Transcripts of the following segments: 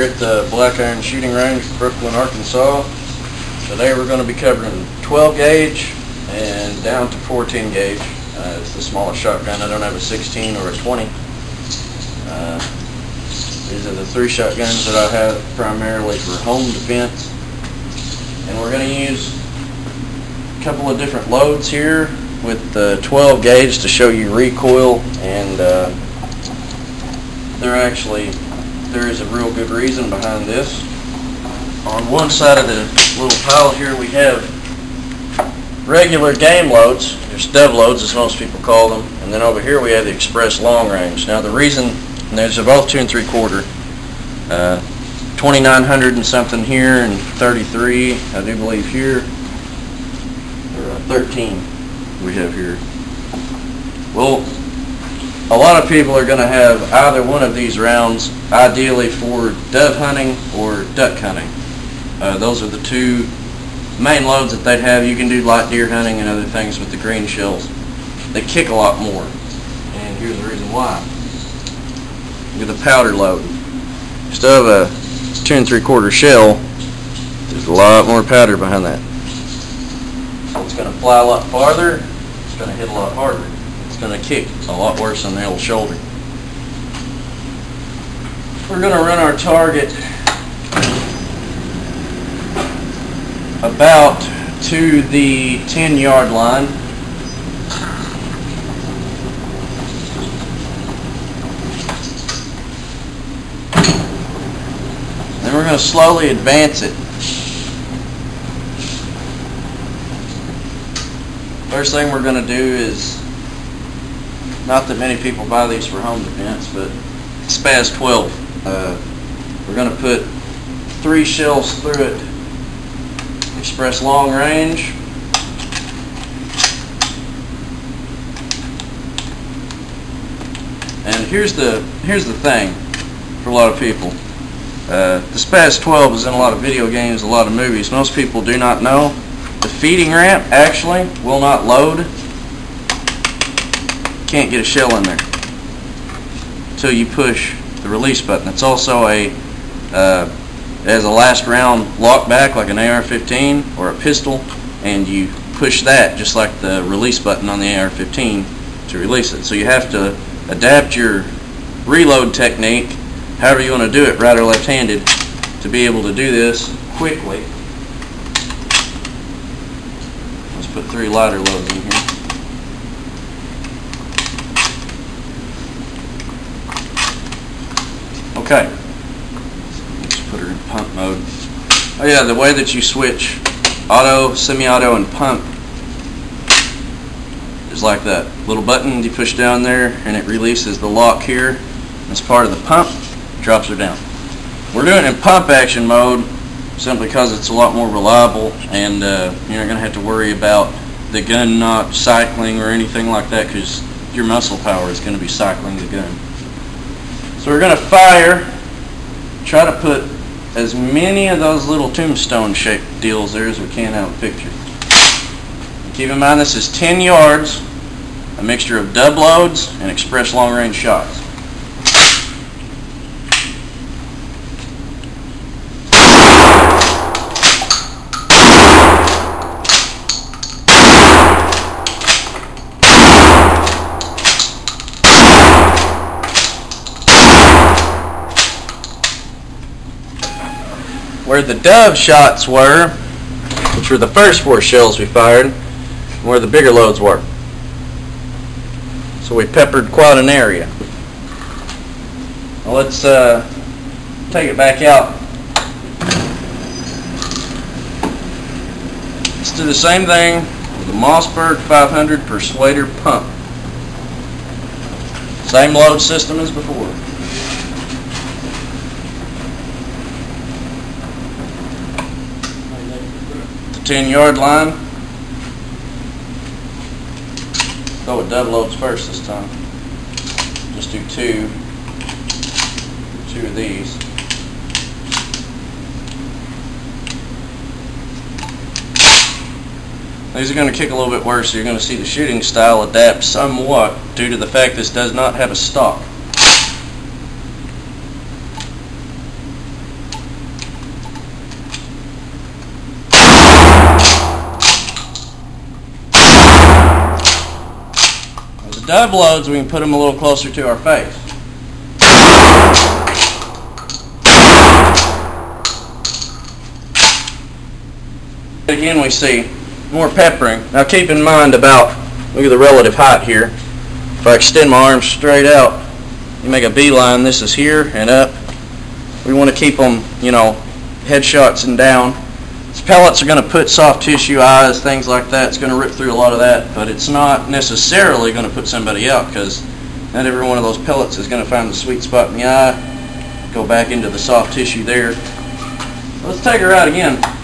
here at the Black Iron Shooting Range, Brooklyn, Arkansas. Today we're going to be covering 12 gauge and down to 14 gauge. Uh, it's the smallest shotgun. I don't have a 16 or a 20. Uh, these are the three shotguns that I have primarily for home defense. And we're going to use a couple of different loads here with the 12 gauge to show you recoil and uh, they're actually there is a real good reason behind this. On one side of the little pile here we have regular game loads, there's dove loads as most people call them, and then over here we have the express long range. Now the reason, and there's both two and three quarter, uh, 2900 and something here and 33 I do believe here, or uh, 13 we have here. Well, a lot of people are going to have either one of these rounds, ideally for dove hunting or duck hunting. Uh, those are the two main loads that they'd have. You can do light deer hunting and other things with the green shells. They kick a lot more, and here's the reason why. Look at the powder load. Still have a two and three quarter shell. There's a lot more powder behind that. So it's going to fly a lot farther It's going to hit a lot harder. Going to kick a lot worse than the old shoulder. We're going to run our target about to the 10 yard line. Then we're going to slowly advance it First thing we're going to do is, not that many people buy these for home defense, but SPAS 12. Uh, we're going to put three shells through it. Express long range. And here's the here's the thing for a lot of people. Uh, the SPAS 12 is in a lot of video games, a lot of movies. Most people do not know the feeding ramp actually will not load. Can't get a shell in there until you push the release button. It's also a uh, as a last round lock back like an AR-15 or a pistol and you push that just like the release button on the AR-15 to release it. So you have to adapt your reload technique however you want to do it right or left handed to be able to do this quickly Let's put three lighter loads in here. Okay. Let's put her in pump mode. Oh yeah, the way that you switch auto, semi-auto, and pump is like that. Little button you push down there and it releases the lock here. As part of the pump, drops her down. We're doing it in pump action mode simply because it's a lot more reliable and uh, you're not going to have to worry about the gun not cycling or anything like that because your muscle power is going to be cycling the gun. So we're going to fire, try to put as many of those little tombstone shaped deals there as we can out of the picture. Keep in mind this is 10 yards, a mixture of dove loads and express long range shots. Where the dove shots were, which were the first four shells we fired, and where the bigger loads were. So we peppered quite an area. Well, let's uh, take it back out. Let's do the same thing with the Mossberg 500 Persuader pump. Same load system as before. 10 yard line. Go with double loads first this time. Just do two, two of these. These are going to kick a little bit worse. You're going to see the shooting style adapt somewhat due to the fact this does not have a stock. Stub loads, we can put them a little closer to our face. Again, we see more peppering. Now keep in mind about, look at the relative height here. If I extend my arms straight out, you make a beeline, this is here and up. We want to keep them, you know, headshots and down. Pellets are going to put soft tissue, eyes, things like that. It's going to rip through a lot of that, but it's not necessarily going to put somebody out because not every one of those pellets is going to find the sweet spot in the eye, go back into the soft tissue there. Let's take her out again.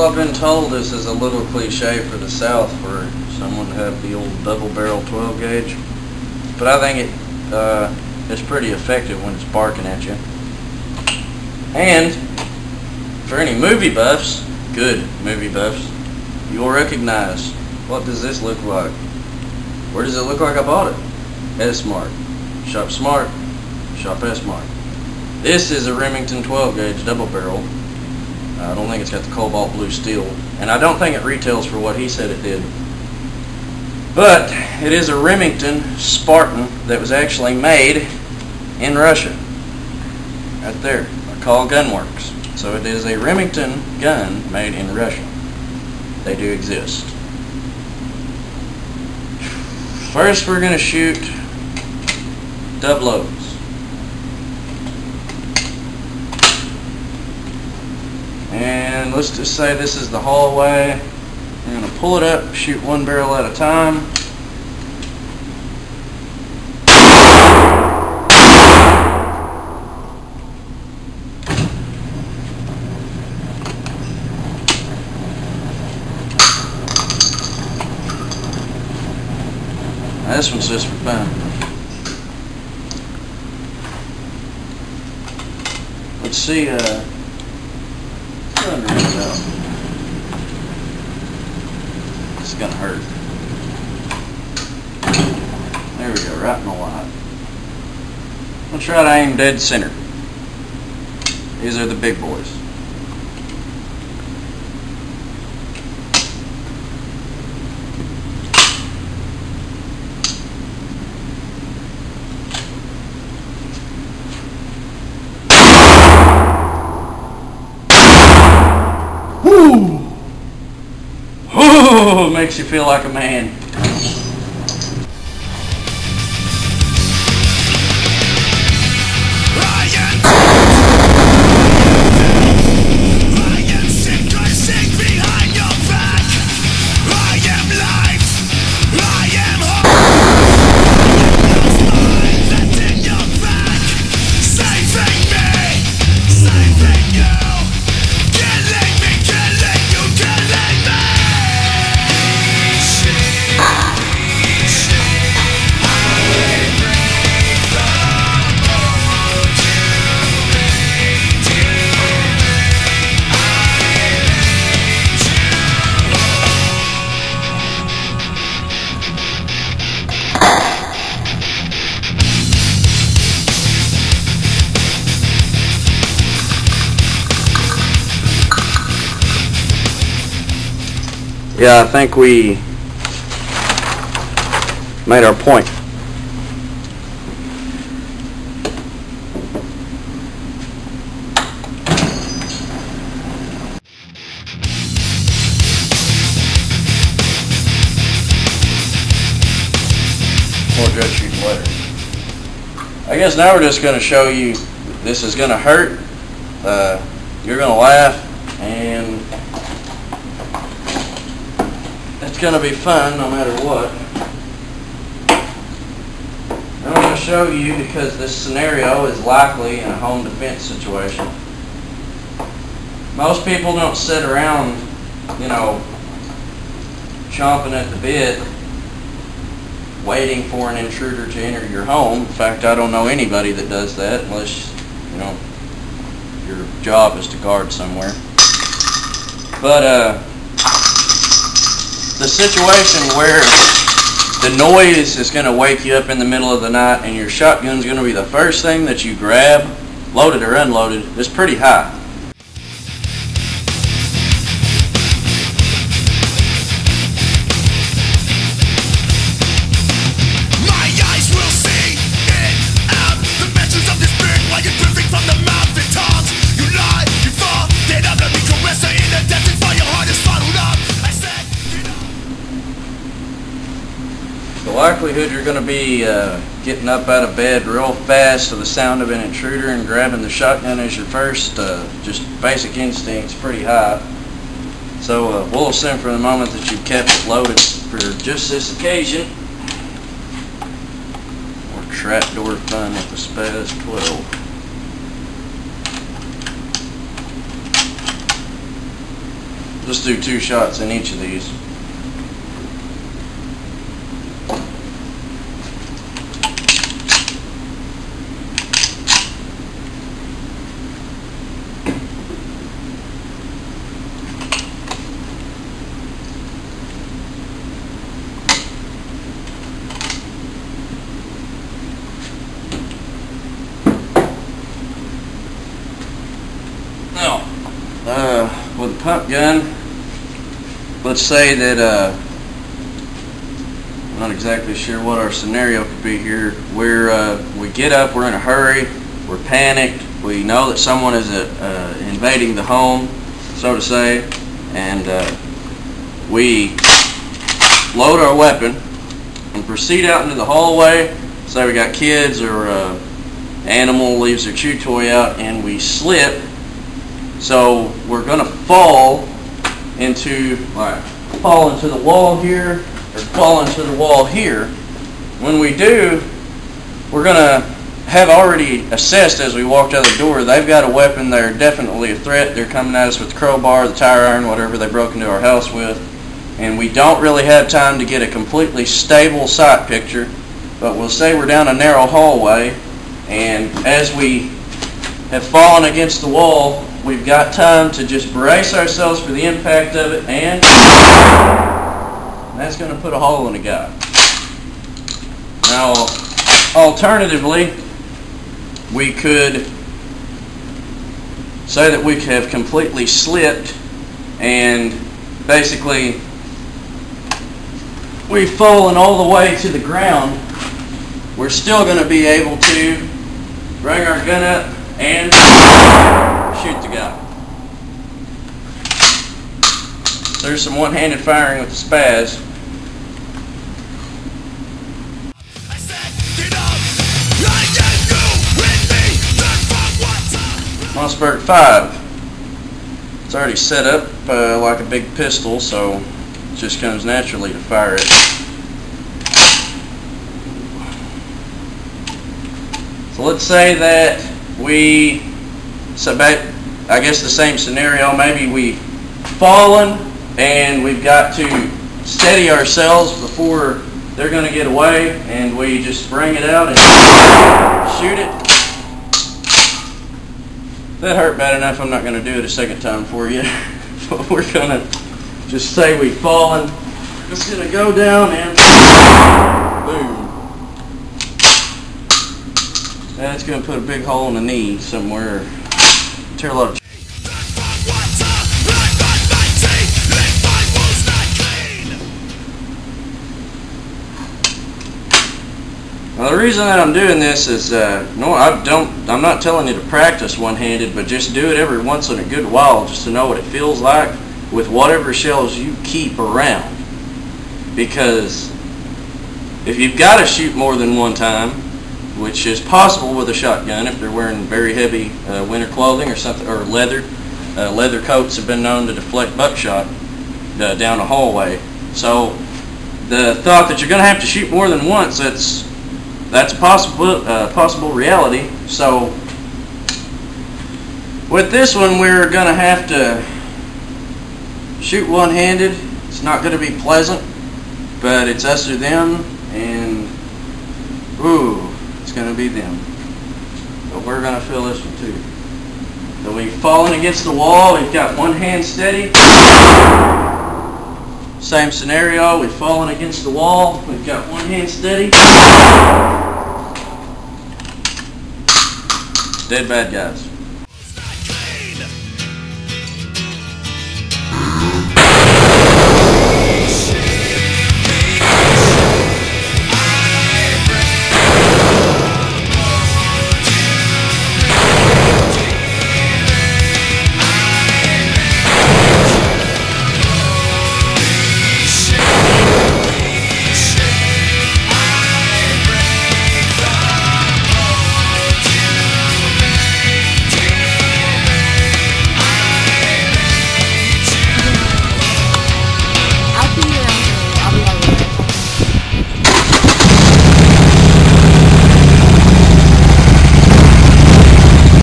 So I've been told this is a little cliche for the South for someone to have the old double barrel 12 gauge, but I think it uh, pretty effective when it's barking at you. And for any movie buffs, good movie buffs, you'll recognize what does this look like? Where does it look like I bought it? S-Mart. Shop Smart. Shop S-Mart. This is a Remington 12 gauge double barrel I don't think it's got the cobalt blue steel. And I don't think it retails for what he said it did. But it is a Remington Spartan that was actually made in Russia. Right there. Call Gunworks. So it is a Remington gun made in Russia. They do exist. First we're going to shoot dove loads. And let's just say this is the hallway I'm going to pull it up shoot one barrel at a time this one's just for fun. Let's see, uh, it's gonna hurt. There we go, right in the line. Let's try to aim dead center. These are the big boys. Ooh, makes you feel like a man. Yeah, I think we made our point. I guess now we're just going to show you this is going to hurt. Uh, you're going to laugh and going to be fun no matter what. I'm going to show you because this scenario is likely in a home defense situation. Most people don't sit around, you know, chomping at the bit waiting for an intruder to enter your home. In fact, I don't know anybody that does that unless, you know, your job is to guard somewhere. But, uh, the situation where the noise is going to wake you up in the middle of the night and your shotgun's going to be the first thing that you grab, loaded or unloaded, is pretty high. Likelihood you're going to be uh, getting up out of bed real fast to the sound of an intruder and grabbing the shotgun as your first, uh, just basic instinct's pretty high. So uh, we'll assume for the moment that you've kept it loaded for just this occasion. Or trapdoor fun with the SPAS 12. Just do two shots in each of these. Now, uh, with a pump gun, let's say that, uh, I'm not exactly sure what our scenario could be here. We're, uh, we get up, we're in a hurry, we're panicked, we know that someone is uh, uh, invading the home, so to say, and uh, we load our weapon and proceed out into the hallway. Say we got kids or uh, animal leaves their chew toy out, and we slip. So we're gonna fall into like fall into the wall here or fall into the wall here. When we do, we're gonna have already assessed as we walked out the door. They've got a weapon. They're definitely a threat. They're coming at us with the crowbar, the tire iron, whatever they broke into our house with, and we don't really have time to get a completely stable sight picture. But we'll say we're down a narrow hallway, and as we have fallen against the wall, we've got time to just brace ourselves for the impact of it, and that's going to put a hole in the guy. Now, alternatively, we could say that we have completely slipped and basically we've fallen all the way to the ground. We're still going to be able to bring our gun up and shoot the guy. There's some one-handed firing with the SPAS. Mossberg 5. It's already set up uh, like a big pistol, so it just comes naturally to fire it. So let's say that we, so I guess the same scenario, maybe we've fallen and we've got to steady ourselves before they're going to get away and we just bring it out and shoot it. That hurt bad enough, I'm not going to do it a second time for you. but we're going to just say we've fallen. It's going to go down and boom. That's going to put a big hole in the knee somewhere. Tear a lot of Turn. Now the reason that I'm doing this is, uh, no, I don't, I'm not telling you to practice one-handed, but just do it every once in a good while just to know what it feels like with whatever shells you keep around. Because if you've got to shoot more than one time, which is possible with a shotgun if they're wearing very heavy uh, winter clothing or something, or leather, uh, leather coats have been known to deflect buckshot uh, down a hallway. So the thought that you're going to have to shoot more than once, that's that's a possible uh, possible reality. So with this one, we're going to have to shoot one-handed. It's not going to be pleasant, but it's us or them, and ooh, it's going to be them. But we're going to feel this one too. So we've fallen against the wall. We've got one hand steady. Same scenario, we've fallen against the wall, we've got one hand steady. Dead bad guys.